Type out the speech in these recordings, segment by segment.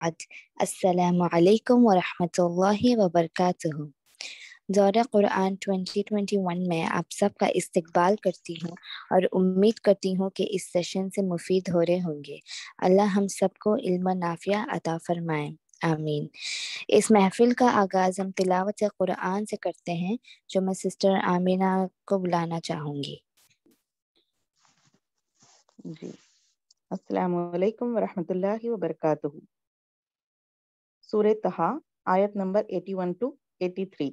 बाद असलकम वरहमतुल्लाहि वबरकातुहू दौरा कुरान 2021 में आप सबका इस्तकबाल करती हूँ और उम्मीद करती हूँ कि इस सेशन से मुफीद हो रहे होंगे अल्लाह हम सबको इल्म नाफिया अता फरमाए आमीन इस महफिल का आगाज़ हम तिलावत कुरान से करते हैं जो मैं सिस्टर आमीना को बुलाना चाहूँगी जी अस्सलाम वालेकुम वरहमतुल्लाहि Surah Taha, ayat number 81 to 83.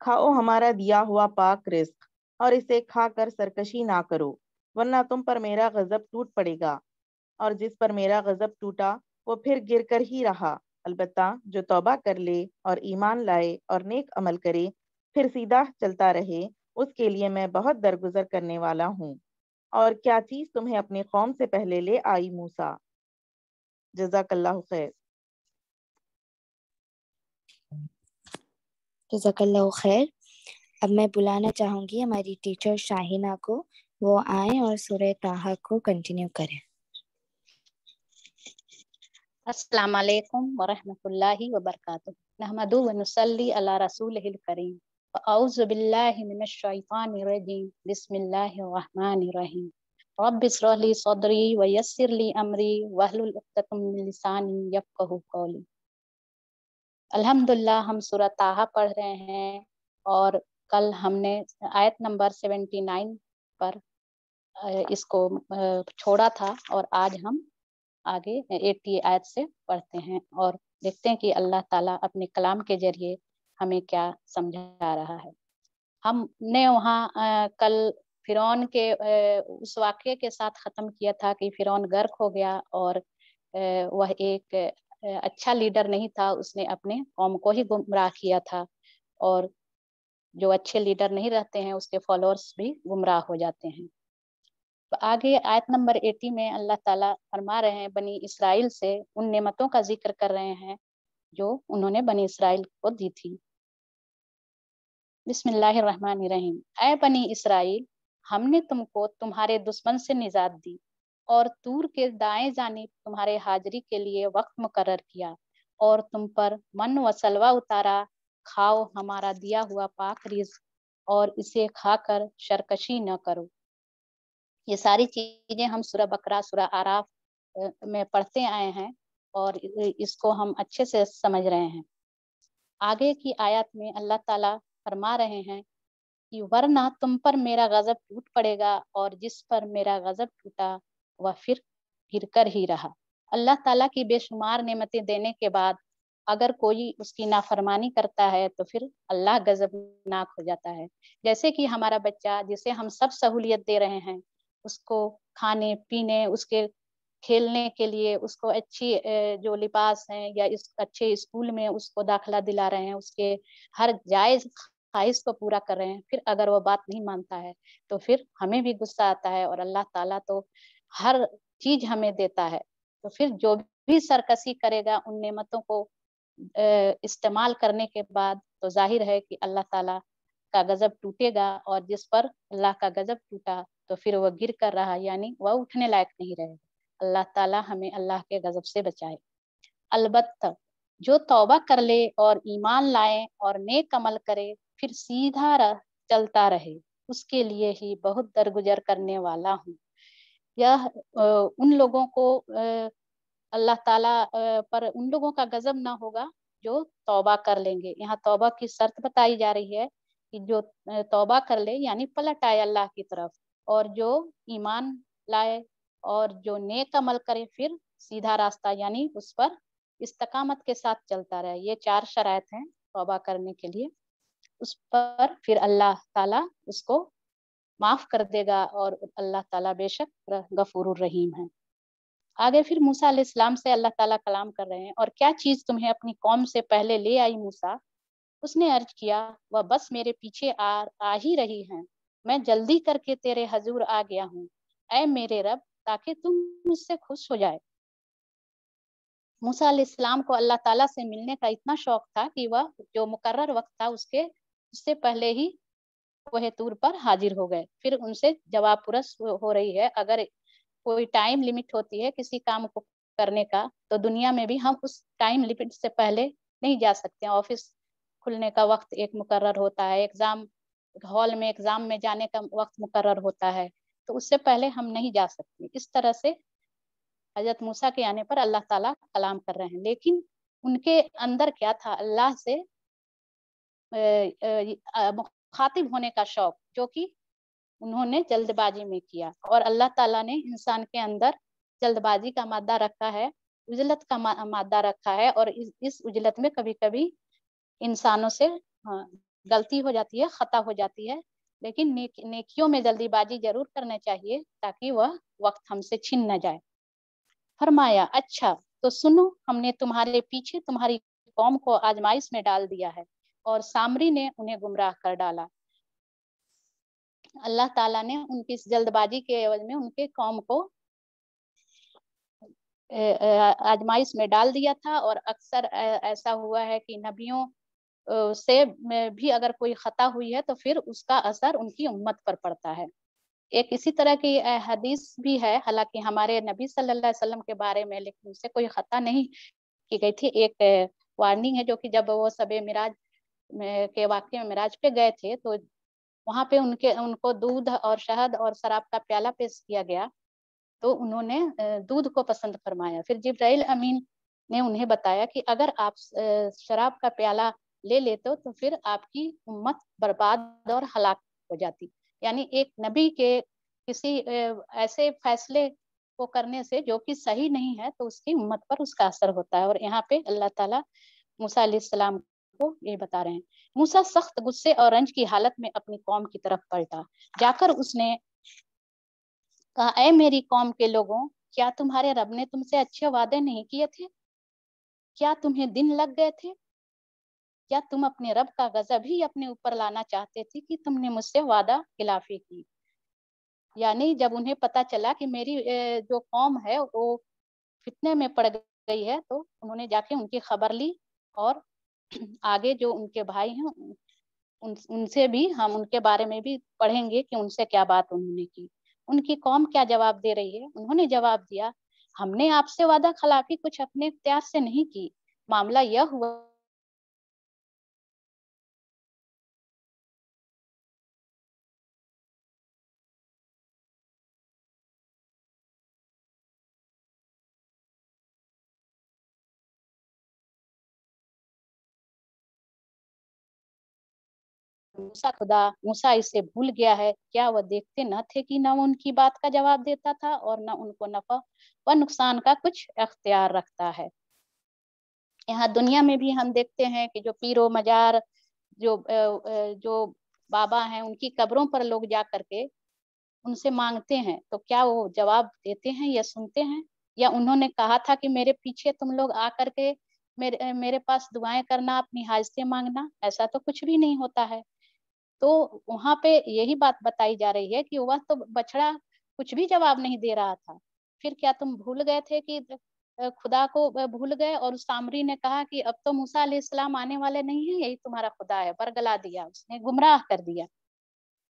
खाओ हमारा दिया हुआ पाक रिस्क और इसे खाकर सरकशी ना करो, वरना तुम पर मेरा गजब टूट पड़ेगा। और जिस पर मेरा गजब टूटा, वो फिर गिर कर ही रहा। अलबत् जो तौबा कर ले और ईमान लाए और नेक अमल करे, फिर सीधा चलता रहे उसके लिए मैं बहुत दरगुजर करने वाला हूँ। और क्या चीज़ तुम्हें अपने कौम से पहले ले आई मूसा? जजाकल्लाह खैर। जजाकल्लाह खैर। अब मैं बुलाना चाहूँगी हमारी टीचर शाहिना को। वो आए और सूर्य ताहा को कंटिन्यू करें। अस्सलाम वालेकुम वरहमतुल्लाहि वबरकातुहू नहमदु व नुसल्ली अला रसूलिल करीम। बिस्मिल्लाहिर्रहमानिर्रहीम रब इसरहली सदरी व यस्सिरली अमरी वहलुल उक़्दतम मिन लिसानी यफ़क़हू क़ौली अल्हम्दुलिल्लाह हम सूरह ताहा पढ़ रहे हैं और कल हमने आयत नंबर 79 पर इसको छोड़ा था और आज हम आगे 80 आयत से पढ़ते हैं और देखते हैं कि अल्लाह ताला अपने कलाम के ज़रिए हमें क्या समझा रहा है। हमने वहाँ कल फिरौन के उस वाक्य के साथ ख़त्म किया था कि फिरौन गर्क हो गया और वह एक अच्छा लीडर नहीं था, उसने अपने कौम को ही गुमराह किया था और जो अच्छे लीडर नहीं रहते हैं, उसके फॉलोअर्स भी गुमराह हो जाते हैं। तो आगे आयत नंबर 80 में अल्लाह ताला फरमा रहे हैं, बनी इसराइल से उन नेमतों का ज़िक्र कर रहे हैं जो उन्होंने बनी इसराइल को दी थी। बिस्मिल्लाहिर्रहमानिर्रहीम। ऐ बनी इसराइल, हमने तुमको तुम्हारे दुश्मन से निजात दी और तूर के दाएँ जाने तुम्हारे हाजिरी के लिए वक्त मुकर्र किया और तुम पर मन व सलवा उतारा, खाओ हमारा दिया हुआ पाक रिज और इसे खाकर शरकशी न करो। ये सारी चीज़ें हम सुरह बकरा, सुरह आराफ में पढ़ते आए हैं और इसको हम अच्छे से समझ रहे हैं। आगे की आयत में अल्लाह ताला फरमा रहे हैं कि वरना तुम पर मेरा गजब टूट पड़ेगा और जिस पर मेरा गजब टूटा, वह फिर गिर कर ही रहा। अल्लाह ताला की बेशुमार नेमतें देने के बाद अगर कोई उसकी नाफरमानी करता है तो फिर अल्लाह गजबनाक हो जाता है। जैसे कि हमारा बच्चा, जिसे हम सब सहूलियत दे रहे हैं, उसको खाने, पीने, उसके खेलने के लिए उसको अच्छी जो लिबास है या इस अच्छे स्कूल में उसको दाखला दिला रहे हैं, उसके हर जायज़ ख्वाहिश को पूरा कर रहे हैं, फिर अगर वो बात नहीं मानता है तो फिर हमें भी गुस्सा आता है और अल्लाह ताला तो हर चीज़ हमें देता है। तो फिर जो भी सरकसी करेगा, उन नेमतों को इस्तेमाल करने के बाद तो ज़ाहिर है कि अल्लाह ताला का गजब टूटेगा और जिस पर अल्लाह का गजब टूटा तो फिर वह गिर कर रहा, यानी वह उठने लायक नहीं रहेगा। अल्लाह ताला हमें अल्लाह के गजब से बचाए। अलबत्त, जो तौबा कर ले और ईमान लाए और नेक अमल करे फिर सीधा रह चलता रहे। उसके लिए ही बहुत दरगुजर करने वाला हूँ। यह उन लोगों को अल्लाह ताला पर उन लोगों का गजब ना होगा जो तौबा कर लेंगे। यहाँ तौबा की शर्त बताई जा रही है कि जो तौबा कर ले, यानी पलट आए अल्लाह की तरफ़। और जो ईमान लाए और जो नेक अमल करे, फिर सीधा रास्ता, यानी उस पर इस्तकामत के साथ चलता रहे। ये चार शरात हैं तौबा करने के लिए। उस पर फिर अल्लाह ताला उसको माफ़ कर देगा और अल्लाह ताला बेशक गफूर रहीम है। आगे फिर मूसा इस्लाम से अल्लाह ताला कलाम कर रहे हैं, और क्या चीज़ तुम्हें अपनी कौम से पहले ले आई मूसा? उसने अर्ज़ किया, वह बस मेरे पीछे आ आ ही रही है। मैं जल्दी करके तेरे हजूर आ गया हूँ। ऐ मेरे रब, ताकि तुम मुझसे खुश हो जाए। मूसा इस्लाम को अल्लाह ताला से मिलने का इतना शौक था कि वह जो मुकर्र वक्त था उसके उससे पहले ही वह तूर पर हाजिर हो गए। फिर उनसे जवाब पुरस हो रही है, अगर कोई टाइम लिमिट होती है किसी काम को करने का तो दुनिया में भी हम उस टाइम लिमिट से पहले नहीं जा सकते। ऑफ़िस खुलने का वक्त एक मुकर्र होता है एग्ज़ाम हॉल में एग्ज़ाम में जाने का वक्त मुकर्र होता है तो उससे पहले हम नहीं जा सकते। इस तरह से हज़रत मूसा के आने पर अल्लाह ताला कलाम कर रहे हैं। लेकिन उनके अंदर क्या था? अल्लाह से मुखातिब होने का शौक जो कि उन्होंने जल्दबाजी में किया और अल्लाह ताला ने इंसान के अंदर जल्दबाजी का मादा रखा है उजलत का मादा रखा है और इस, इस उजलत में कभी कभी इंसानों से गलती हो जाती है खता हो जाती है। लेकिन नेक, नेकियों में जल्दीबाजी ज़रूर करना चाहिए ताकि वह वक्त हमसे छिन न जाए। फरमाया अच्छा तो सुनो हमने तुम्हारे पीछे तुम्हारी कौम को आजमाइश में डाल दिया है। और सामरी ने उन्हें गुमराह कर डाला। अल्लाह ताला ने उनकी इस जल्दबाजी के एवज में उनके कौम को आजमाइश में डाल दिया था और अक्सर ऐसा हुआ है कि नबियों से भी अगर कोई खता हुई है तो फिर उसका असर उनकी उम्मत पर पड़ता है। एक इसी तरह की हदीस भी है, हालाँकि हमारे नबी सल्लल्लाहु अलैहि वसल्लम के बारे में लेकिन उससे कोई खता नहीं की गई थी। एक वार्निंग है जो कि जब वो सबे मिराज के वाक्य में मिराज पे गए थे तो वहाँ पे उनके, उनको दूध और शहद और शराब का प्याला पेश किया गया। तो उन्होंने दूध को पसंद फरमाया। फिर जिब्राइल अमीन ने उन्हें बताया कि अगर आप शराब का प्याला ले लेते तो फिर आपकी उम्मत बर्बाद और हलाक हो जाती। यानी एक नबी के किसी ऐसे फैसले को करने से जो कि सही नहीं है तो उसकी उम्मत पर उसका असर होता है। और यहाँ पे अल्लाह ताला मूसा सलाम को ये बता रहे हैं। मूसा सख्त गुस्से और रंज की हालत में अपनी कौम की तरफ़ पलटा। जाकर उसने कहा, ऐ मेरी कौम के लोगों, क्या तुम्हारे रब ने तुमसे अच्छे वादे नहीं किए थे? क्या तुम्हें दिन लग गए थे? क्या तुम अपने रब का गजब ही अपने ऊपर लाना चाहते थे कि तुमने मुझसे वादा खिलाफी की? यानी जब उन्हें पता चला कि मेरी जो कौम है, वो फितने में पड़ गई है तो उन्होंने जाके उनकी खबर ली और आगे जो उनके भाई हैं उन, उनसे भी हम उनके बारे में भी पढ़ेंगे कि उनसे क्या बात उन्होंने की। उनकी कौम क्या जवाब दे रही है? उन्होंने जवाब दिया हमने आपसे वादा खिलाफी कुछ अपने इख्तियार से नहीं की। मामला यह हुआ मूसा खुदा, मूसा इसे भूल गया है। क्या वह देखते न थे कि न उनकी बात का जवाब देता था और न उनको नफा व नुकसान का कुछ अख्तियार रखता है? यहाँ दुनिया में भी हम देखते हैं कि जो पीरो, मजार, जो जो बाबा हैं, उनकी कब्रों पर लोग जा करके उनसे मांगते हैं। तो क्या वो जवाब देते हैं या सुनते हैं? या उन्होंने कहा था कि मेरे पीछे तुम लोग आ करके मेरे मेरे पास दुआएँ करना, अपनी हाजतें मांगना? ऐसा तो कुछ भी नहीं होता है। तो वहाँ पे यही बात बताई जा रही है कि वह तो बछड़ा कुछ भी जवाब नहीं दे रहा था। फिर क्या तुम भूल गए थे कि खुदा को भूल गए? और उस सामरी ने कहा कि अब तो मूसा इस्लाम आने वाले नहीं है, यही तुम्हारा खुदा है, बरगला दिया, उसने गुमराह कर दिया।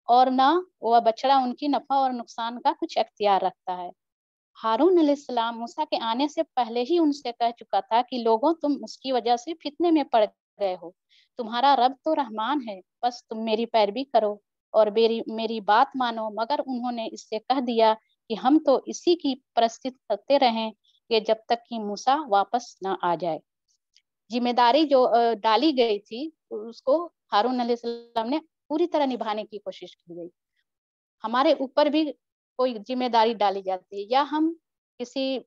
और ना, वह बछड़ा उनकी नफा और नुकसान का कुछ अख्तियार रखता है। हारून सलाम मूसा के आने से पहले ही उनसे कह चुका था कि, लोगों, तुम उसकी वजह से फितने में पड़ गए हो। तुम्हारा रब तो रहमान है, बस तुम मेरी पैरवी करो और मेरी मेरी बात मानो। मगर उन्होंने इससे कह दिया कि हम तो इसी की परिस्थित करते रहें कि जब तक कि मूसा वापस न आ जाए। ज़िम्मेदारी जो डाली गई थी, उसको हारून अलैहिस्सलाम ने पूरी तरह निभाने की कोशिश की गई। हमारे ऊपर भी कोई ज़िम्मेदारी डाली जाती है या हम किसी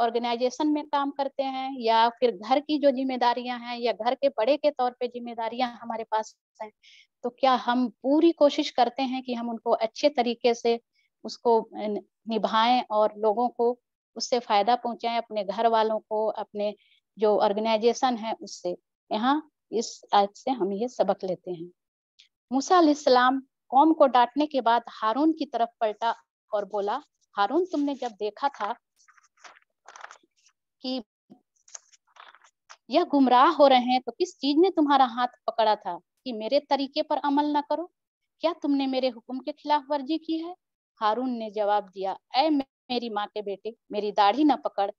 ऑर्गेनाइजेशन में काम करते हैं या फिर घर की जो जिम्मेदारियाँ हैं या घर के बड़े के तौर पे जिम्मेदारियाँ हमारे पास हैं तो क्या हम पूरी कोशिश करते हैं कि हम उनको अच्छे तरीके से उसको निभाएँ और लोगों को उससे फ़ायदा पहुंचाएँ, अपने घर वालों को, अपने जो ऑर्गेनाइजेशन है उससे? यहाँ इस आज से हम ये सबक लेते हैं। मूसा सलाम कौम को डांटने के बाद हारून की तरफ़ पलटा और बोला, हारून, तुमने जब देखा था कि यह गुमराह हो रहे हैं तो किस चीज़ ने तुम्हारा हाथ पकड़ा था कि मेरे तरीके पर अमल न करो? क्या तुमने मेरे हुक्म के खिलाफ वर्जी की है? हारून ने जवाब दिया ऐ मेरी माँ के बेटे मेरी दाढ़ी ना पकड़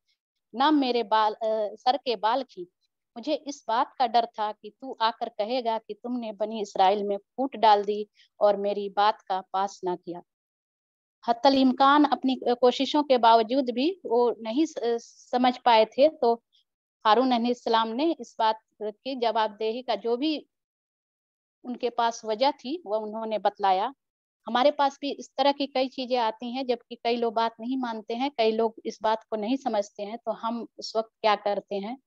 न मेरे बाल आ, सर के बाल खींच। मुझे इस बात का डर था कि तू आकर कहेगा कि तुमने बनी इसराइल में फूट डाल दी और मेरी बात का पास ना किया। हतल अपनी कोशिशों के बावजूद भी वो नहीं समझ पाए थे तो हारून सलाम ने इस बात की जवाबदेही का जो भी उनके पास वजह थी, वह उन्होंने बतलाया। हमारे पास भी इस तरह की कई चीज़ें आती हैं, जबकि कई लोग बात नहीं मानते हैं, कई लोग इस बात को नहीं समझते हैं तो हम उस वक्त क्या करते हैं?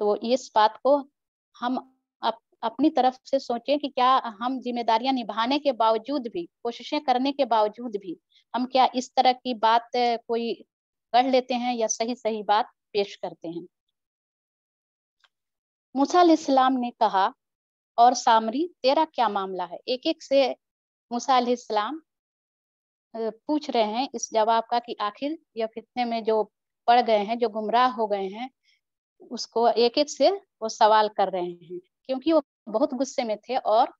तो इस बात को हम अपनी तरफ़ से सोचें कि क्या हम जिम्मेदारियाँ निभाने के बावजूद भी, कोशिशें करने के बावजूद भी हम क्या इस तरह की बात कोई कर लेते हैं या सही सही बात पेश करते हैं? मूसा इस्लाम ने कहा, और सामरी, तेरा क्या मामला है? एक एक से मूसा इस्लाम पूछ रहे हैं इस जवाब का कि आखिर यह फितने में जो पड़ गए हैं, जो गुमराह हो गए हैं, उसको एक एक से वो सवाल कर रहे हैं, क्योंकि वो बहुत गुस्से में थे और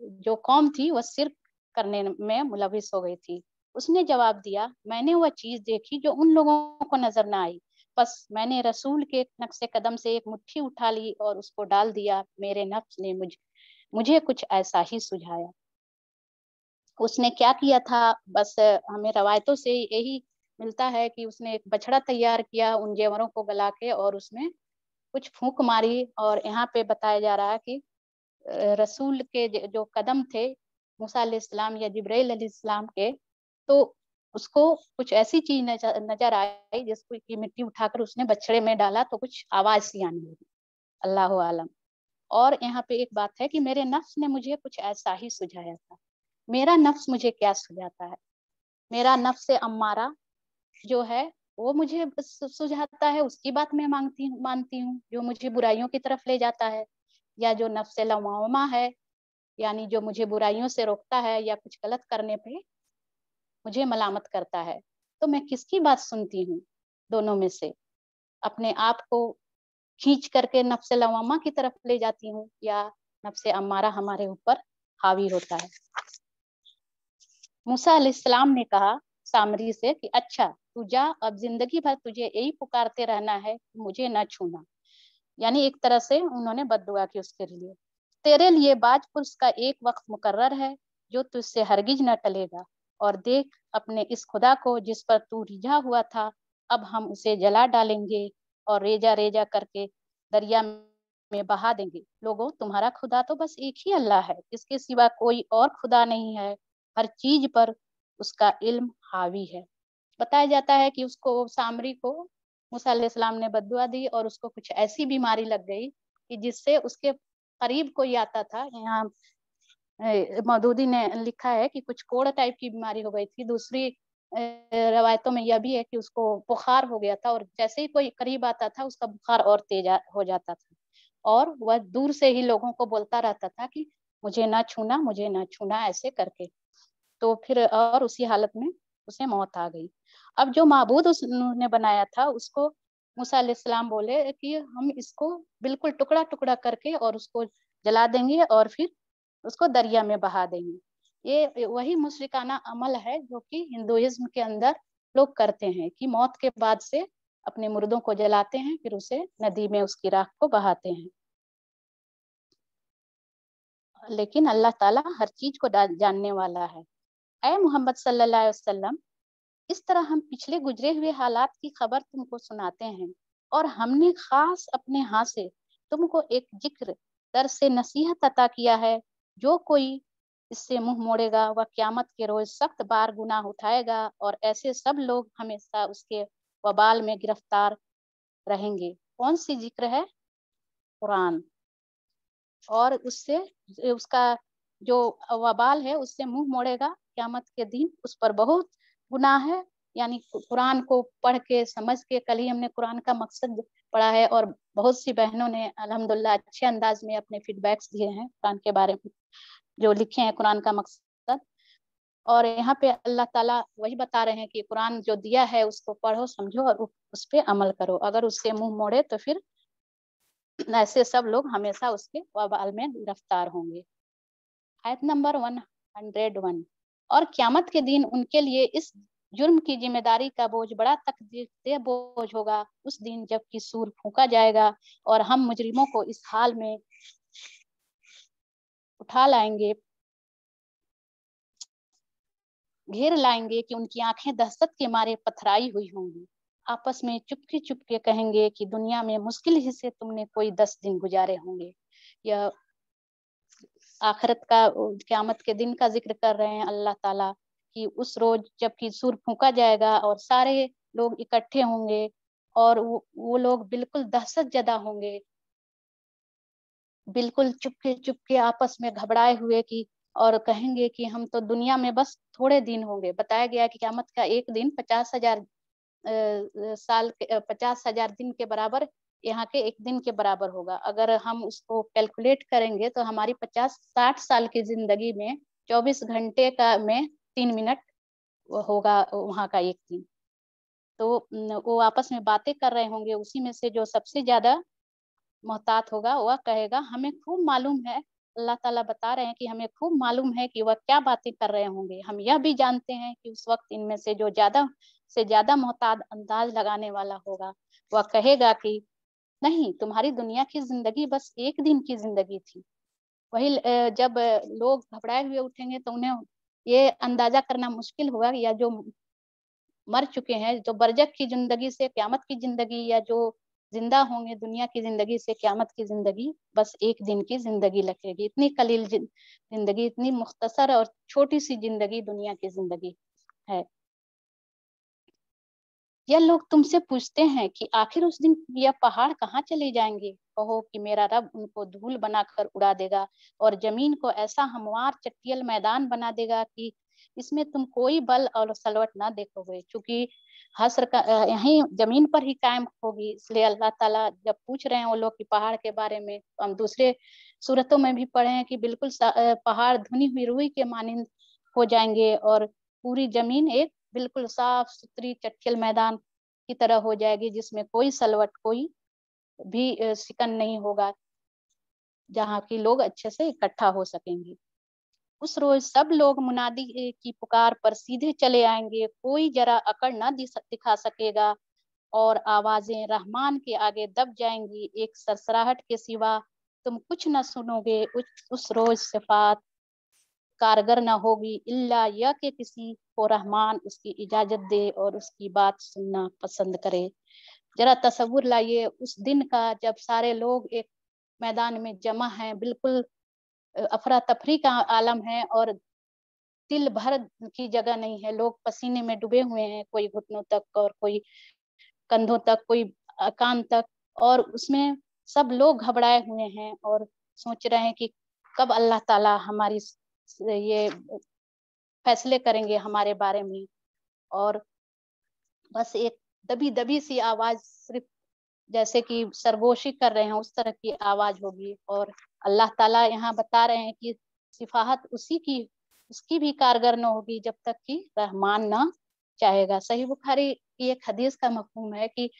जो कौम थी, वह सिर करने में मुलविस हो गई थी। उसने जवाब दिया, मैंने वह चीज़ देखी जो उन लोगों को नज़र ना आई। बस मैंने रसूल के नक्शे कदम से एक मुट्ठी उठा ली और उसको डाल दिया। मेरे नफ्स ने मुझ, मुझे कुछ ऐसा ही सुझाया। उसने क्या किया था? बस हमें रवायतों से यही मिलता है कि उसने एक बछड़ा तैयार किया उन जेवरों को गला के और उसमें कुछ फूक मारी और यहाँ पे बताया जा रहा है कि रसूल के जो कदम थे मूसा इस्लाम या जब्राइल इस्लाम के तो उसको कुछ ऐसी चीज़ नज़र, नज़र आई जिसको की मिट्टी उठाकर उसने बछड़े में डाला तो कुछ आवाज़ सी आने लगी। अल्लाह आलम। और यहाँ पे एक बात है कि मेरे नफ्स ने मुझे कुछ ऐसा ही सुझाया था। मेरा नफ्स मुझे क्या सुझाता है? मेरा नफ्स अम्मारा जो है वो मुझे सुझाता है, उसकी बात मैं मांगती हूँ, मानती हूँ, जो मुझे बुराइयों की तरफ़ ले जाता है, या जो नफ्स लवामा है, यानी जो मुझे बुराइयों से रोकता है, या कुछ गलत करने पे मुझे मलामत करता है। तो मैं किसकी बात सुनती हूँ दोनों में से? अपने आप को खींच करके नफ्स लवामा की तरफ़ ले जाती हूँ, या नफ्स अम्मारा हमारे ऊपर हावी होता है? मूसा ने कहा सामरी से कि अच्छा तू जा अब ज़िंदगी भर तुझे यही पुकारते रहना है मुझे न छूना। यानी एक तरह से उन्होंने बदुआ की उसके लिए। तेरे लिए बाज पुरुष का एक वक्त मुकर्र है, जो तुझसे हरगिज न टलेगा। और देख, अपने इस खुदा को जिस पर तू रिझा हुआ था, अब हम उसे जला डालेंगे और रेजा रेजा करके दरिया में बहा देंगे। लोगों, तुम्हारा खुदा तो बस एक ही अल्लाह है। इसके सिवा कोई और खुदा नहीं है। हर चीज़ पर उसका इल्म हावी है। बताया जाता है कि उसको, सामरी को मूसम ने बदुआ दी और उसको कुछ ऐसी बीमारी लग गई कि जिससे उसके करीब कोई आता था। यहाँ मौदूदी ने लिखा है कि कुछ कोड़ टाइप की बीमारी हो गई थी। दूसरी रवायतों में यह भी है कि उसको बुखार हो गया था और जैसे ही कोई करीब आता था, उसका बुखार और तेज हो जाता था। और वह दूर से ही लोगों को बोलता रहता था कि मुझे ना छूना, मुझे ना छूना ऐसे करके। तो फिर और उसी हालत में उसे मौत आ गई। अब जो मबूद उसने बनाया था, उसको मूसा सलाम बोले कि हम इसको बिल्कुल टुकड़ा टुकड़ा करके और उसको जला देंगे और फिर उसको दरिया में बहा देंगे। ये वही मुशरिकाना अमल है जो कि हिंदुइज्म के अंदर लोग करते हैं कि मौत के बाद से अपने मुर्दों को जलाते हैं, फिर उसे नदी में उसकी राख को बहाते हैं। लेकिन अल्लाह ताला हर चीज़ को जानने वाला है। ऐ मोहम्मद सल्लल्लाहु अलैहि वसल्लम इस तरह हम पिछले गुजरे हुए हालात की खबर तुमको सुनाते हैं और हमने खास अपने हाथ से तुमको एक ज़िक्र दर से नसीहत अता किया है। जो कोई इससे मुँह मोड़ेगा, वह क्यामत के रोज सख्त बार गुनाह उठाएगा और ऐसे सब लोग हमेशा उसके वबाल में गिरफ़्तार रहेंगे। कौन सी ज़िक्र है? कुरान। और उससे, उसका जो वबाल है, उससे मुँह मोड़ेगा, क्यामत के दिन उस पर बहुत गुनाह है, यानी कुरान को पढ़ के समझ के, कल ही हमने कुरान का मकसद पढ़ा है और बहुत सी बहनों ने, अल्हम्दुलिल्लाह, अच्छे अंदाज में अपने फीडबैक्स दिए हैं कुरान के बारे में, जो लिखे हैं कुरान का मकसद। और यहाँ पे अल्लाह ताला वही बता रहे हैं कि कुरान जो दिया है उसको पढ़ो, समझो और उस पर अमल करो। अगर उससे मुँह मोड़े तो फिर ऐसे सब लोग हमेशा उसके वबाल में गिरफ़्तार होंगे। आयत नंबर वन हंड्रेड वन और क्यामत के दिन उनके लिए इस जुर्म की ज़िम्मेदारी का बोझ बड़ा तकदीर बोझ होगा। उस दिन जबकि सूर फूका जाएगा और हम मुजरिमों को इस हाल में उठा लाएँगे, घेर लाएँगे कि उनकी आँखें दहशत के मारे पथराई हुई होंगी। आपस में चुपके चुपके कहेंगे कि दुनिया में मुश्किल ही से तुमने कोई दस दिन गुजारे होंगे। यह आखिरत का क्यामत के दिन का ज़िक्र कर रहे हैं अल्लाह ताला कि उस रोज जबकि सूर फूका जाएगा और सारे लोग इकट्ठे होंगे और वो, वो लोग बिल्कुल दहशत जदा होंगे। बिल्कुल चुपके चुपके आपस में घबराए हुए कि और कहेंगे कि हम तो दुनिया में बस थोड़े दिन होंगे। बताया गया कि क्यामत का एक दिन पचास हज़ार साल के पचास हज़ार दिन के बराबर यहाँ के एक दिन के बराबर होगा। अगर हम उसको कैलकुलेट करेंगे तो हमारी पचास साठ साल की ज़िंदगी में चौबीस घंटे का में तीन मिनट होगा वहाँ का एक दिन। तो वो आपस में बातें कर रहे होंगे, उसी में से जो सबसे ज़्यादा मोहतात होगा, वह कहेगा, हमें खूब मालूम है, अल्लाह ताला बता रहे हैं कि हमें खूब मालूम है कि वह क्या बातें कर रहे होंगे। हम यह भी जानते हैं कि उस वक्त इनमें से जो ज़्यादा से ज़्यादा मोहताद अंदाज लगाने वाला होगा, वह कहेगा कि नहीं, तुम्हारी दुनिया की ज़िंदगी बस एक दिन की ज़िंदगी थी। वही जब लोग घबराए हुए उठेंगे तो उन्हें ये अंदाज़ा करना मुश्किल होगा या जो मर चुके हैं, जो बरजक की ज़िंदगी से, क्यामत की ज़िंदगी या जो ज़िंदा होंगे, दुनिया की ज़िंदगी से, क्यामत की ज़िंदगी, बस एक दिन की ज़िंदगी लगेगी। इतनी कलील ज़िंदगी, इतनी मुख्तसर और छोटी सी ज़िंदगी दुनिया की ज़िंदगी है। यह लोग तुमसे पूछते हैं कि आखिर उस दिन यह पहाड़ कहाँ चले जाएँगे? कहो कि मेरा रब उनको धूल बनाकर उड़ा देगा और ज़मीन को ऐसा हमवार चट्टियल मैदान बना देगा कि इसमें तुम कोई बल और सलवट ना देखोगे। क्योंकि हसर का यही ज़मीन पर ही कायम होगी, इसलिए अल्लाह ताला जब पूछ रहे हैं वो लोग की पहाड़ के बारे में तो हम दूसरे सूरतों में भी पढ़े हैं कि बिल्कुल पहाड़ धुनी हुई रुई के मानिंद हो जाएँगे और पूरी ज़मीन एक बिल्कुल साफ़ सुथरी चटखल मैदान की तरह हो जाएगी, जिसमें कोई सलवट, कोई भी सिकन नहीं होगा, जहाँ की लोग अच्छे से इकट्ठा हो सकेंगे। उस रोज सब लोग मुनादी की पुकार पर सीधे चले आएँगे। कोई जरा अकड़ न दिखा सकेगा और आवाज़ें रहमान के आगे दब जाएँगी। एक सरसराहट के सिवा तुम कुछ न सुनोगे। उस रोज सिफात कारगर ना होगी। इल्ला यह कि किसी को रहमान उसकी इजाज़त दे और उसकी बात सुनना पसंद करे। जरा तस्वुर लाइए, उस दिन का जब सारे लोग एक मैदान में जमा हैं, बिल्कुल अफरा तफरी का आलम है और दिल भर की जगह नहीं है। लोग पसीने में डूबे हुए हैं, कोई घुटनों तक और कोई कंधों तक, कोई कान तक और उसमें सब लोग घबराए हुए हैं और सोच रहे हैं कि कब अल्लाह ताला हमारी ये फैसले करेंगे हमारे बारे में। और बस एक दबी दबी सी आवाज़ सिर्फ़ जैसे कि सरगोशी कर रहे हैं, उस तरह की आवाज़ होगी। और अल्लाह ताला यहाँ बता रहे हैं कि सिफाहत उसी की, उसकी भी कारगर न होगी जब तक कि रहमान ना चाहेगा। सही बुखारी की एक हदीस का मफहूम है कि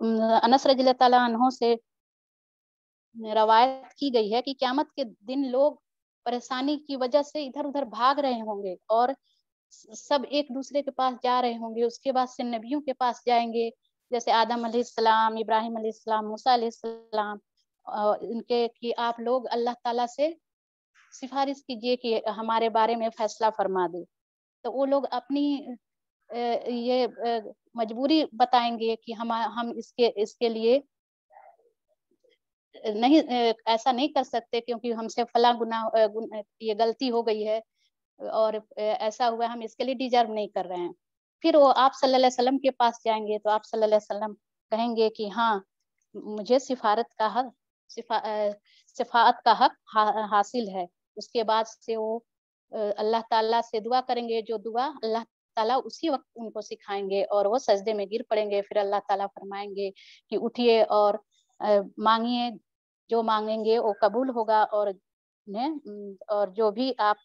अनस रज़ी तहों से रवायत की गई है कि क्यामत के दिन लोग परेशानी की वजह से इधर उधर भाग रहे होंगे और सब एक दूसरे के पास जा रहे होंगे। उसके बाद से नबियों के पास जाएँगे, जैसे आदम अलैहिस्सलाम इब्राहिम अलैहिस्सलाम मूसा अलैहिस्सलाम इनके कि आप लोग अल्लाह ताला से सिफारिश कीजिए कि हमारे बारे में फैसला फरमा दे। तो वो लोग अपनी ये मजबूरी बताएँगे कि हम हम इसके इसके लिए नहीं ऐसा नहीं कर सकते क्योंकि हमसे फला गुना ये गलती हो गई है और ऐसा हुआ हम इसके लिए डिजर्व नहीं कर रहे हैं। फिर वो आप सल्लल्लाहु अलैहि वसल्लम के पास जाएँगे तो आप सल्लल्लाहु अलैहि वसल्लम कहेंगे कि हाँ मुझे सिफारत का हक सिफा सिफात का हक हा, हासिल है। उसके बाद से वो अल्लाह ताला से दुआ करेंगे जो दुआ अल्लाह ताला उसी वक्त उनको सिखाएँगे और वो सजदे में गिर पड़ेंगे। फिर अल्लाह ताला फरमाएँगे कि उठिए और मांगिए, जो मांगेंगे वो कबूल होगा और ने और जो भी आप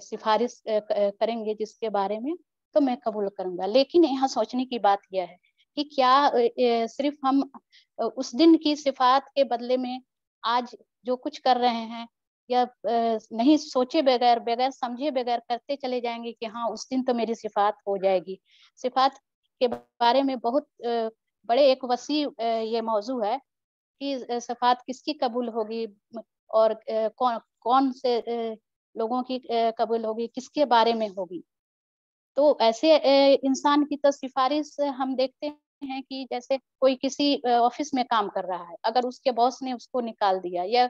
सिफारिश करेंगे जिसके बारे में तो मैं कबूल करूँगा। लेकिन यहाँ सोचने की बात यह है कि क्या सिर्फ़ हम उस दिन की सिफात के बदले में आज जो कुछ कर रहे हैं या नहीं सोचे बगैर बगैर समझे बगैर करते चले जाएँगे कि हाँ उस दिन तो मेरी सिफात हो जाएगी। सिफात के बारे में बहुत बड़े एक वसी ये मौजू है कि सफात किसकी कबूल होगी और कौन कौन से लोगों की कबूल होगी, किसके बारे में होगी। तो ऐसे इंसान की तो सिफारिश हम देखते हैं कि जैसे कोई किसी ऑफ़िस में काम कर रहा है, अगर उसके बॉस ने उसको निकाल दिया या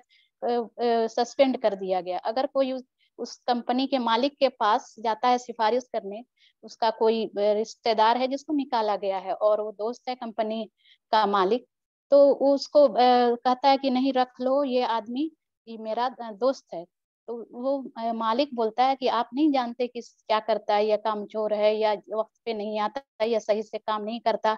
सस्पेंड कर दिया गया, अगर कोई उस कंपनी के मालिक के पास जाता है सिफारिश करने उसका कोई रिश्तेदार है जिसको निकाला गया है और वो दोस्त है कंपनी का मालिक तो उसको कहता है कि नहीं रख लो, ये आदमी, ये मेरा दोस्त है। तो वो मालिक बोलता है कि आप नहीं जानते कि क्या करता है, या काम चोर है, या वक्त पे नहीं आता, या सही से काम नहीं करता।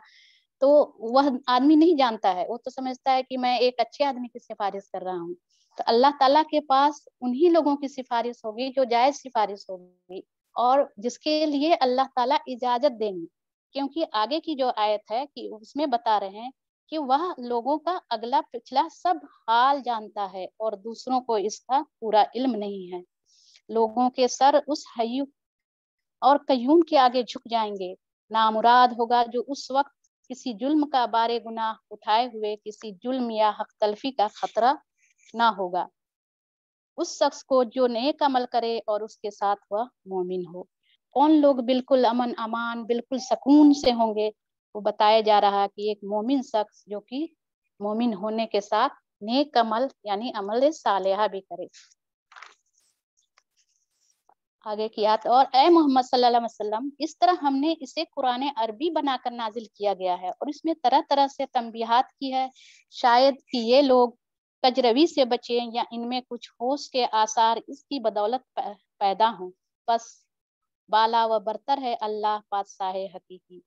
तो वह आदमी नहीं जानता है। वो तो समझता है कि मैं एक अच्छे आदमी की सिफारिश कर रहा हूँ। तो अल्लाह ताला के पास उन्हीं लोगों की सिफारिश होगी जो जायज़ सिफारिश होगी। और जिसके लिए अल्लाह ताला इजाज़त देंगे। क्योंकि आगे की जो आयत है कि उसमें बता रहे हैं कि वह लोगों का अगला पिछला सब हाल जानता है और दूसरों को इसका पूरा इल्म नहीं है। लोगों के सर उस हयू और कयूम के आगे झुक जाएँगे। नामुराद होगा जो उस वक्त किसी जुल्म का बारे गुनाह उठाए हुए, किसी जुल्म या हक तलफी का खतरा ना होगा। उस शख्स को जो नेक अमल करे और उसके साथ वह मोमिन हो। कौन लोग बिल्कुल अमन, अमान, बिल्कुल सुकून से होंगे, वो बताया जा रहा है कि एक मोमिन शख्स जो कि मोमिन होने के साथ नेक अमल यानी अमल सालेहा भी करे। आगे की आयत, और ए मोहम्मद सल्लल्लाहु अलैहि वसल्लम, इस तरह हमने इसे कुरान अरबी बनाकर नाजिल किया गया है और इसमें तरह तरह से तंबियात की है। शायद कि ये लोग कजरवी से बचे या इनमें कुछ होश के आसार इसकी बदौलत पैदा हों। बस, बाला व बरतर है अल्लाह पातशाह हकीकी।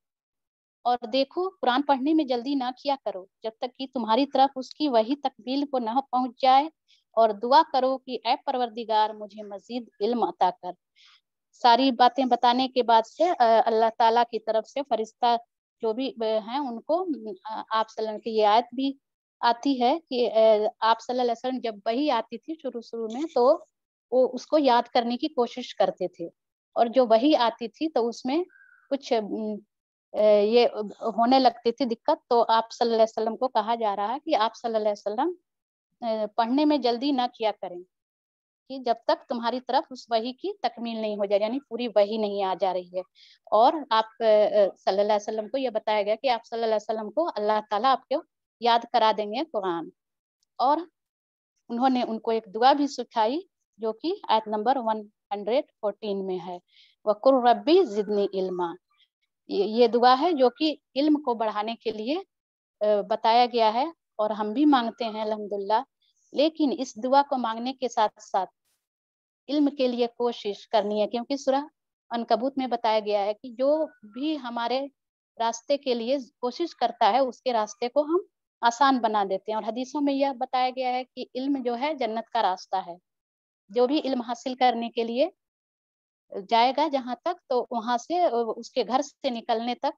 और देखो, कुरान पढ़ने में जल्दी ना किया करो, जब तक कि तुम्हारी तरफ़ उसकी वही तकबील को न पहुँच जाए। और दुआ करो कि ए परवरदिगार, मुझे मजीद इल्म अता कर। सारी बातें बताने के बाद से अल्लाह ताला की तरफ़ से फरिश्ता जो भी हैं, उनको आप सल्लम की ये आयत भी आती है कि आप सल्लल्लाहु अलैहि जब वही आती थी शुरू शुरू में तो वो उसको याद करने की कोशिश करते थे। और जो वही आती थी तो उसमें कुछ ये होने लगती थी दिक्कत। तो आप सल्लल्लाहु अलैहि वसल्लम को कहा जा रहा है कि आप सल्लल्लाहु अलैहि वसल्लम पढ़ने में जल्दी ना किया करें कि जब तक तुम्हारी तरफ़ उस वही की तकमील नहीं हो जाए, यानी पूरी वही नहीं आ जा रही है। और आप सल्लल्लाहु अलैहि वसल्लम को यह बताया गया कि आप सल्लल्लाहु अलैहि वसल्लम को अल्लाह ताला आपको याद करा देंगे कुरान। और उन्होंने उनको एक दुआ भी सिखाई, जो कि आयत नंबर 114 में है। वकुर रब्बी जिदनी इल्मा। ये दुआ है जो कि इल्म को बढ़ाने के लिए बताया गया है, और हम भी मांगते हैं अलहमदुल्ला लेकिन इस दुआ को मांगने के साथ साथ इल्म के लिए कोशिश करनी है, क्योंकि सुरह अनकबूत में बताया गया है कि जो भी हमारे रास्ते के लिए कोशिश करता है, उसके रास्ते को हम आसान बना देते हैं। और हदीसों में यह बताया गया है कि इल्म जो है जन्नत का रास्ता है। जो भी इल्म हासिल करने के लिए जाएगा जहाँ तक तो वहाँ से उसके घर से निकलने तक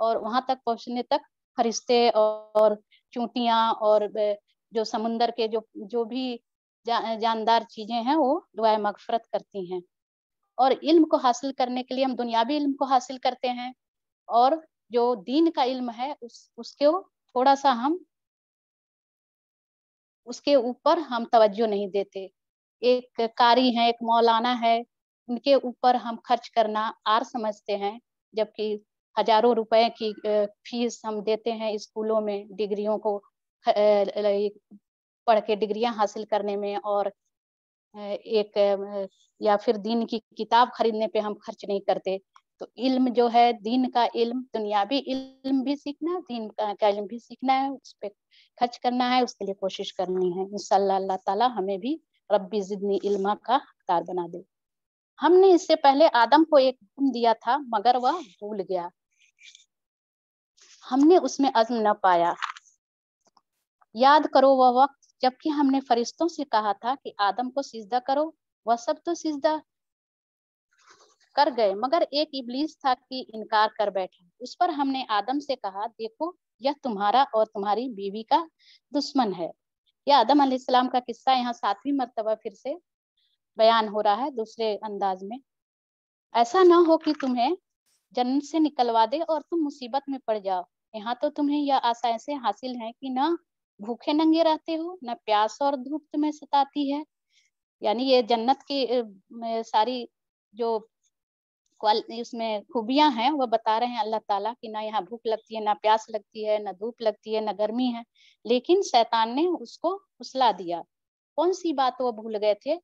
और वहाँ तक पहुँचने तक फरिश्ते और चूटियाँ और जो समुन्दर के जो जो भी जा, जानदार चीज़ें हैं वो दुआ मगफरत करती हैं। और इल्म को हासिल करने के लिए हम दुनियावी इल्म को हासिल करते हैं। और जो दीन का इल्म है उस उसके थोड़ा सा हम उसके ऊपर हम तवज्जो नहीं देते। एक कारी है, एक मौलाना है, उनके ऊपर हम खर्च करना आर समझते हैं, जबकि हज़ारों रुपए की फ़ीस हम देते हैं स्कूलों में डिग्रियों को पढ़ के डिग्रियाँ हासिल करने में और एक या फिर दीन की किताब खरीदने पे हम खर्च नहीं करते। तो इल्म जो है दीन का इल्म दुनियावी इल्म भी सीखना दीन का, का इल्म भी सीखना है उस पर खर्च करना है उसके लिए कोशिश करनी है। इंशाल्लाह अल्लाह ताला हमें भी रब्बी जिदनी इल्मा का हकदार बना दे। हमने इससे पहले आदम को एक हुक्म दिया था मगर वह भूल गया। हमने उसमें अज़्म न पाया। याद करो वह वक्त जबकि हमने फरिश्तों से कहा था कि आदम को सिजदा करो वह सब तो सिजदा कर गए, मगर एक इबलीस था कि इनकार कर बैठा। उस पर हमने आदम से कहा, देखो, यह तुम्हारा और तुम्हारी बीवी का दुश्मन है। यह आदम अलैहिस्सलाम का किस्सा यहाँ सातवीं मरतबा फिर से बयान हो रहा है दूसरे अंदाज में। ऐसा ना हो कि तुम्हें जन्नत से निकलवा दे और तुम मुसीबत में पड़ जाओ। यहाँ तो तुम्हें यह आशा ऐसे हासिल है कि ना भूखे नंगे रहते हो, न प्यास और धूप तुम्हें सताती है। यानी ये जन्नत की सारी जो उसमें खूबियाँ हैं वह बता रहे हैं अल्लाह ताला कि ना यहाँ भूख लगती है, ना प्यास लगती है, ना धूप लगती है, ना गर्मी है। लेकिन शैतान ने उसको फुसला दिया। कौन सी बात वो भूल गए थे?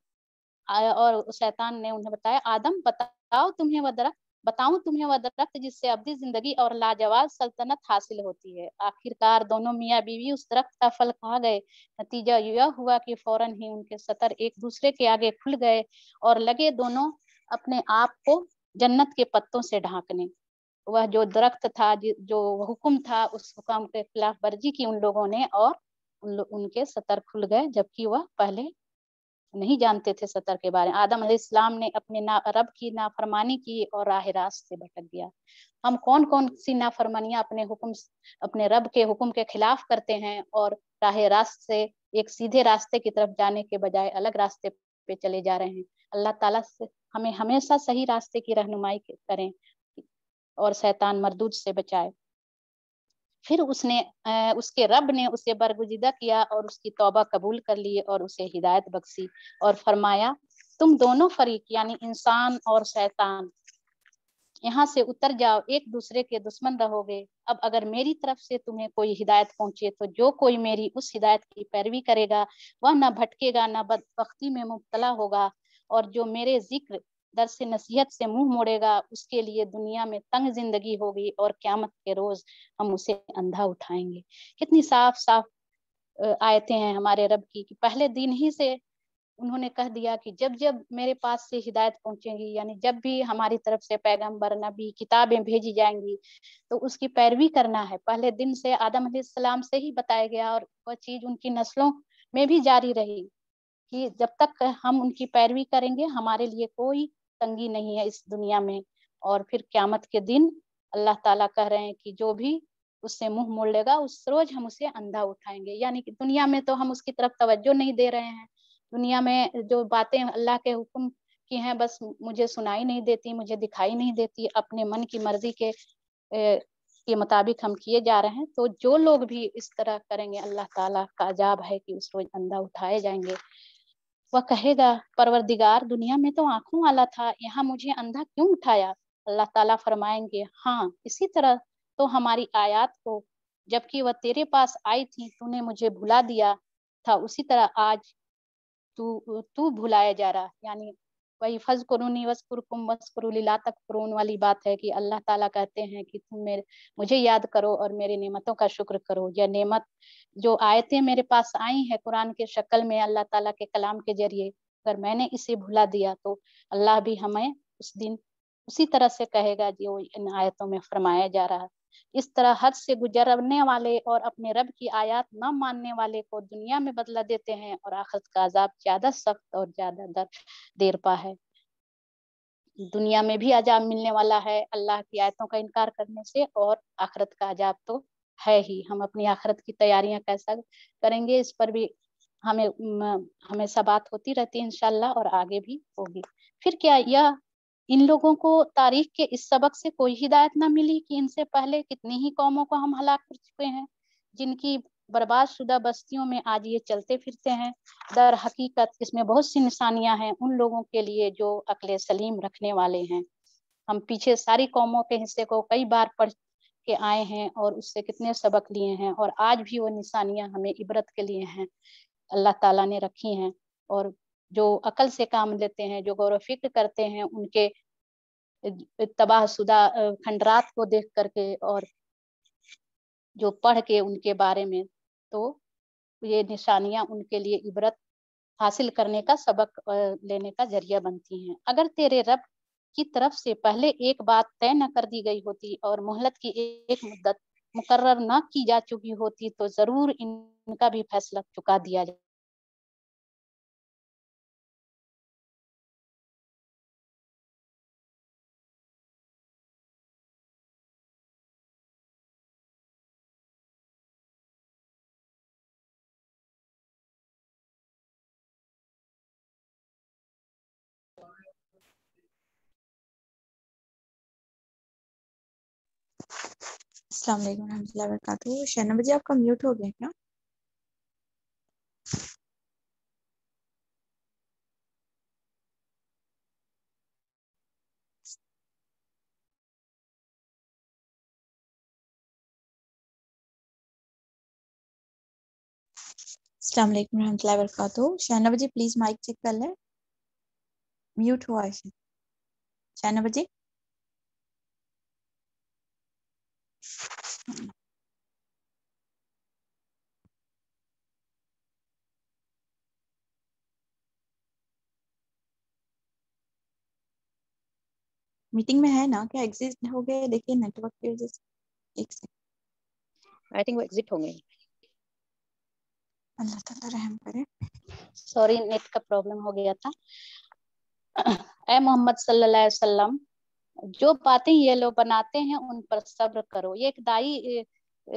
और शैतान ने उन्हें बताया, आदम, बताओ तुम्हें वह दरख्त, बताऊँ तुम्हें वह दरख्त जिससे अब्दी ज़िंदगी और लाजवाब सल्तनत हासिल होती है। आखिरकार दोनों मियाँ बीवी उस दरख्त का फल खा गए। नतीजा यह हुआ कि फ़ौरन ही उनके सतर एक दूसरे के आगे खुल गए और लगे दोनों अपने आप को जन्नत के पत्तों से ढांकने। वह जो दरख्त था जो हुक्म था उस हुक्म के खिलाफ वर्जी की उन लोगों ने और उन लो, उनके सतर खुल गए जबकि वह पहले नहीं जानते थे सतर के बारे में। आदम इस्लाम ने अपने ना रब की नाफरमानी की और राह रास्त से भटक गया हम कौन कौन सी नाफरमानियाँ अपने हुक्म अपने रब के हुक्म के खिलाफ करते हैं और राह रास्त से एक सीधे रास्ते की तरफ़ जाने के बजाय अलग रास्ते पे चले जा रहे हैं? अल्लाह ताला से हमें हमेशा सही रास्ते की रहनुमाई करें और शैतान मरदूज से बचाए। फिर उसने उसके रब ने उसे बरगुजिदा किया और उसकी तौबा कबूल कर ली और उसे हिदायत बख्शी और फरमाया, तुम दोनों फरीक, यानी इंसान और शैतान, यहाँ से उतर जाओ, एक दूसरे के दुश्मन रहोगे। अब अगर मेरी तरफ़ से तुम्हें कोई हिदायत पहुँचे तो जो कोई मेरी उस हिदायत की पैरवी करेगा, वह ना भटकेगा, ना बदबख्ती में मुबतला होगा। और जो मेरे ज़िक्र दर से नसीहत से मुँह मोड़ेगा, उसके लिए दुनिया में तंग ज़िंदगी होगी और क्यामत के रोज हम उसे अंधा उठाएँगे। कितनी साफ़ साफ़ आयते हैं हमारे रब की कि पहले दिन ही से उन्होंने कह दिया कि जब जब मेरे पास से हिदायत पहुंचेगी, यानी जब भी हमारी तरफ़ से पैगंबर, नबी, किताबें भेजी जाएँगी तो उसकी पैरवी करना है। पहले दिन से आदम सलाम से ही बताया गया और वह चीज़ उनकी नस्लों में भी जारी रही। कि जब तक हम उनकी पैरवी करेंगे हमारे लिए कोई तंगी नहीं है इस दुनिया में। और फिर क्यामत के दिन अल्लाह ताला कह रहे हैं कि जो भी उससे मुँह मोड़ लेगा उस रोज हम उसे अंधा उठाएँगे। यानी कि दुनिया में तो हम उसकी तरफ़ तवज्जो नहीं दे रहे हैं। दुनिया में जो बातें अल्लाह के हुक्म की हैं बस मुझे सुनाई नहीं देती मुझे दिखाई नहीं देती। अपने मन की मर्ज़ी के ए, के मुताबिक हम किए जा रहे हैं। तो जो लोग भी इस तरह करेंगे अल्लाह ताला का अजाब है कि उस रोज अंधा उठाए जाएँगे। वह कहेगा, परवरदिगार, दुनिया में तो आँखों वाला था, यहाँ मुझे अंधा क्यों उठाया? अल्लाह ताला फरमाएँगे हाँ इसी तरह तो हमारी आयात को, जबकि वह तेरे पास आई थी, तूने मुझे भुला दिया था, उसी तरह आज तू तू भुलाया जा रहा यानी वही फज करूनी वस्कुरकुम वस्कुरुला तक करून वाली बात है कि अल्लाह ताला कहते हैं कि तुम मेरे, मुझे याद करो और मेरी नेमतों का शुक्र करो। यह नेमत जो आयतें मेरे पास आई है कुरान के शक्ल में अल्लाह ताला के कलाम के ज़रिए, अगर मैंने इसे भुला दिया तो अल्लाह भी हमें उस दिन उसी तरह से कहेगा जो इन आयतों में फरमाया जा रहा इस तरह हद से गुजरने वाले और अपने रब की आयत न मानने वाले को दुनिया में बदला देते हैं और आखिरत का अजाब ज़्यादा सख्त और ज़्यादा दर देर पा है। दुनिया में भी अजाब मिलने वाला है अल्लाह की आयतों का इनकार करने से और आखिरत का अजाब तो है ही। हम अपनी आखिरत की तैयारियाँ कैसा करेंगे इस पर भी हमें हमेशा बात होती रहती है इनशाला और आगे भी होगी। फिर क्या यह इन लोगों को तारीख के इस सबक से कोई हिदायत ना मिली कि इनसे पहले कितनी ही कौमों को हम हलाक कर चुके हैं, जिनकी बर्बाद शुदा बस्तियों में आज ये चलते फिरते हैं। दर हकीकत इसमें बहुत सी निशानियाँ हैं उन लोगों के लिए जो अकले सलीम रखने वाले हैं। हम पीछे सारी कौमों के हिस्से को कई बार पढ़ के आए हैं और उससे कितने सबक लिए हैं और आज भी वो निशानियाँ हमें इबरत के लिए हैं, अल्लाह ताला ने रखी हैं और जो अकल से काम लेते हैं, जो गौरव फ़िक्र करते हैं, उनके तबाहशुदा खंडरात को देख करके और जो पढ़ के उनके बारे में तो ये निशानियाँ उनके लिए इबरत हासिल करने का सबक लेने का ज़रिया बनती हैं। अगर तेरे रब की तरफ़ से पहले एक बात तय न कर दी गई होती और मोहलत की एक मुद्दत मुकर्र न की जा चुकी होती तो ज़रूर इनका भी फैसला चुका दिया जाए अस्सलाम वालेकुम रहमतुल्लाहि शहनाब जी आपका म्यूट हो गया क्या? अस्सलाम वालेकुम रहमतुल्लाहि Shahnab ji please mic check कर लें। म्यूट हुआ है शहनाब जी मीटिंग में है ना? क्या एग्जिट हो गए देखिए नेटवर्क की वजह से। एक सेकंड आई थिंक वो एग्जिट हो गए अल्लाह ताला रहम करे। सॉरी नेट का प्रॉब्लम हो गया था। ए मोहम्मद सल्लल्लाहु अलैहि वसल्लम जो बातें ये लोग बनाते हैं, उन पर सब्र करो। ये एक दाई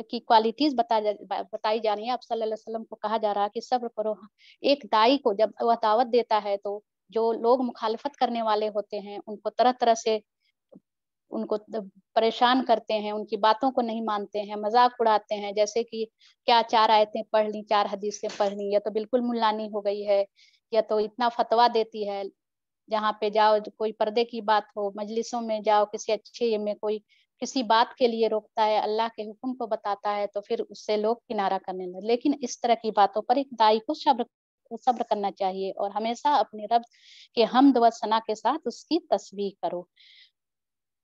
की क्वालिटीज बता बताई जा रही है। आप सल्लल्लाहु अलैहि वसल्लम को कहा जा रहा है कि सब्र करो। एक दाई को जब वह दावत देता है तो जो लोग मुखालफत करने वाले होते हैं, उनको तरह तरह से उनको परेशान करते हैं, उनकी बातों को नहीं मानते हैं, मज़ाक उड़ाते हैं। जैसे कि क्या चार आयतें पढ़ ली, चार हदीसें पढ़ ली, या तो बिल्कुल मुल्लानी हो गई है, या तो इतना फतवा देती है जहाँ पे जाओ, कोई पर्दे की बात हो, मजलिसों में जाओ, किसी अच्छे में कोई किसी बात के लिए रोकता है, अल्लाह के हुक्म को बताता है तो फिर उससे लोग किनारा करने लगे। लेकिन इस तरह की बातों पर एक दाई को सब्र सब्र करना चाहिए और हमेशा अपने रब के हमद व सना के साथ उसकी तस्वीर करो।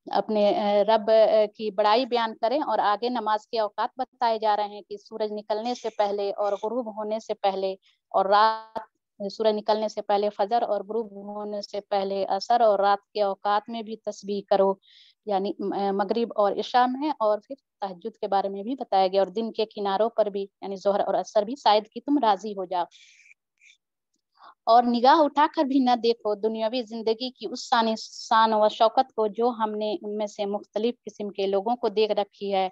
अपने रब की बड़ाई बयान करें और आगे नमाज़ के औकात बताए जा रहे हैं कि सूरज निकलने से पहले और गुरूब होने से पहले और रात सूरज निकलने से पहले फजर और गुरूब होने से पहले असर और रात के औकात में भी तस्बीह करो। यानी मगरिब और ईशा में और फिर तहजुद के बारे में भी बताया गया और दिन के किनारों पर भी, यानी जोहर और असर भी, शायद कि तुम राज़ी हो जाओ। और निगाह उठाकर भी न देखो दुनियावी ज़िंदगी की उस शान व शौकत को जो हमने उनमें से मुख्तलिफ़ किस्म के लोगों को देख रखी है।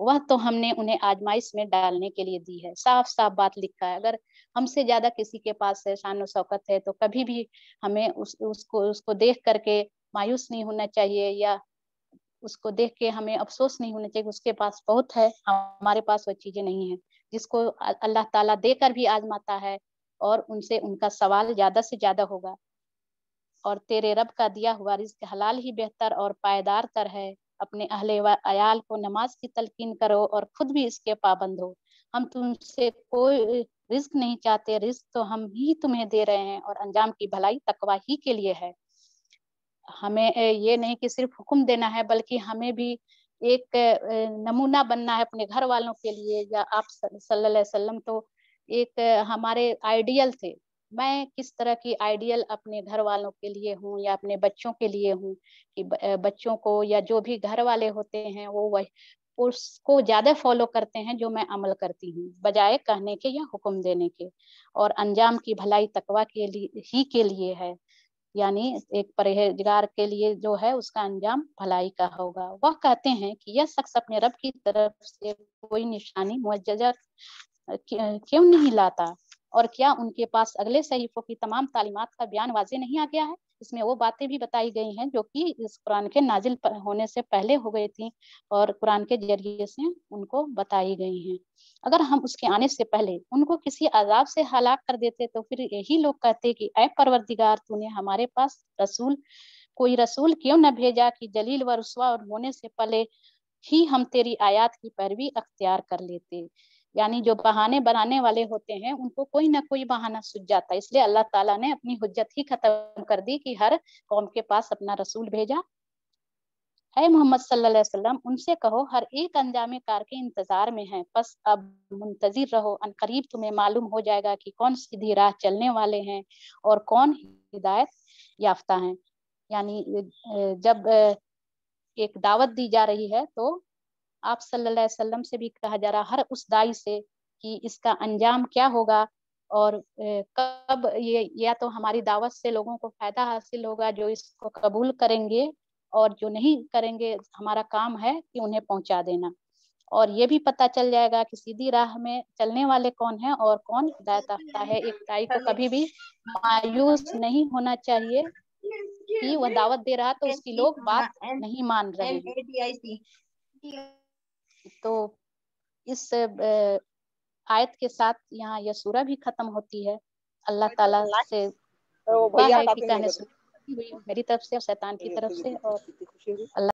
वह तो हमने उन्हें आजमाइश में डालने के लिए दी है। साफ़ साफ़ बात लिखा है। अगर हमसे ज़्यादा किसी के पास है शान शौकत है तो कभी भी हमें उस, उसको उसको देख करके मायूस नहीं होना चाहिए या उसको देख के हमें अफसोस नहीं होना चाहिए उसके पास बहुत है, हमारे पास वो चीज़ें नहीं है। जिसको अल्लाह ताला देकर भी आजमाता है और उनसे उनका सवाल ज़्यादा से ज़्यादा होगा। और तेरे रब का दिया हुआ रिज्क हलाल ही बेहतर और पायदार तर है। अपने अहले अयाल को नमाज़ की तलकीन करो और खुद भी इसके पाबंद हो। हम तुमसे कोई रिस्क नहीं चाहते। रिस्क तो हम ही तुम्हें दे रहे हैं और अंजाम की भलाई तकवा ही के लिए है। हमें ये नहीं कि सिर्फ़ हुक्म देना है, बल्कि हमें भी एक नमूना बनना है अपने घर वालों के लिए। या आप सल्लल्लाहु अलैहि वसल्लम तो एक हमारे आइडियल थे। मैं किस तरह की आइडियल अपने घर वालों के लिए हूँ या अपने बच्चों के लिए हूँ कि बच्चों को या जो भी घर वाले होते हैं वो वह, उसको ज़्यादा फॉलो करते हैं जो मैं अमल करती हूँ, बजाय कहने के या हुक्म देने के। और अंजाम की भलाई तकवा के लिए, ही के लिए है, यानी एक परहेजगार के लिए जो है उसका अंजाम भलाई का होगा। वह कहते हैं कि यह शख्स अपने रब की तरफ़ से कोई निशानी मुजजा क्यों नहीं लाता? और क्या उनके पास अगले सहीफों की तमाम तालीमत का बयान वाजे नहीं आ गया है? इसमें वो बातें भी बताई गई हैं जो कि इस कुरान के नाजिल होने से पहले हो गई थी और कुरान के ज़रिए से उनको बताई गई हैं। अगर हम उसके आने से पहले उनको किसी अजाब से हलाक कर देते तो फिर यही लोग कहते कि अय परवरदिगार, तूने हमारे पास रसूल, कोई रसूल क्यों न भेजा कि जलील व रसवा और होने से पहले ही हम तेरी आयात की पैरवी अख्तियार कर लेते? यानी जो बहाने बनाने वाले होते हैं, उनको कोई ना कोई बहाना सुझ जाता है। इसलिए अल्लाह ताला ने अपनी हुज्जत ही खत्म कर दी कि हर कौम के पास अपना रसूल भेजा। है मोहम्मद वसल्लम, उनसे कहो, हर एक अंजाम कार के इंतज़ार में है। बस अब मुंतजिर रहो, अन करीब तुम्हें मालूम हो जाएगा कि कौन सीधी राह चलने वाले हैं और कौन हिदायत याफ्ता हैं। यानी जब एक दावत दी जा रही है तो आप सल्लल्लाहु अलैहि वसल्लम से भी कहा जा रहा, हर उस दाई से कि इसका अंजाम क्या होगा और कब ये, या तो हमारी दावत से लोगों को फ़ायदा हासिल होगा जो इसको कबूल करेंगे और जो नहीं करेंगे, हमारा काम है कि उन्हें पहुँचा देना। और ये भी पता चल जाएगा कि सीधी राह में चलने वाले कौन है और कौन हिदायत याफ्ता है। एक दाई को कभी भी मायूस नहीं होना चाहिए कि वह दावत दे रहा तो उसकी लोग बात नहीं मान रहे हैं। तो इस आयत के साथ यहाँ यह सूरा भी खत्म होती है। अल्लाह ताला से तो भैया है कि कहने मेरी तरफ़ से और शैतान की तरफ़ से और अल्लाह